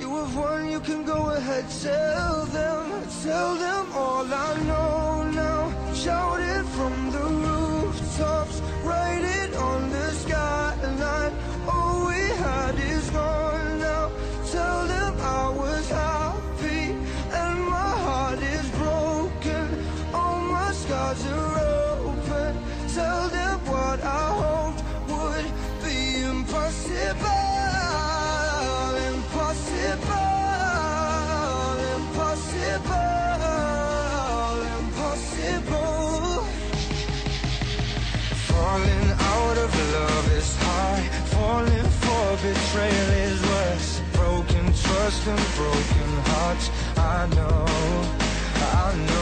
You have won, you can go ahead, tell them, tell them all I know now. Shout it from the rooftops, write it on the skyline. All we had is gone now. Tell them I was happy and my heart is broken. All my scars are open. Tell them what I Falling out of love is hard. Falling for betrayal is worse. Broken trust and broken hearts. I know, I know.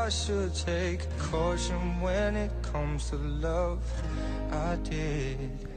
I should take caution when it comes to love. I did.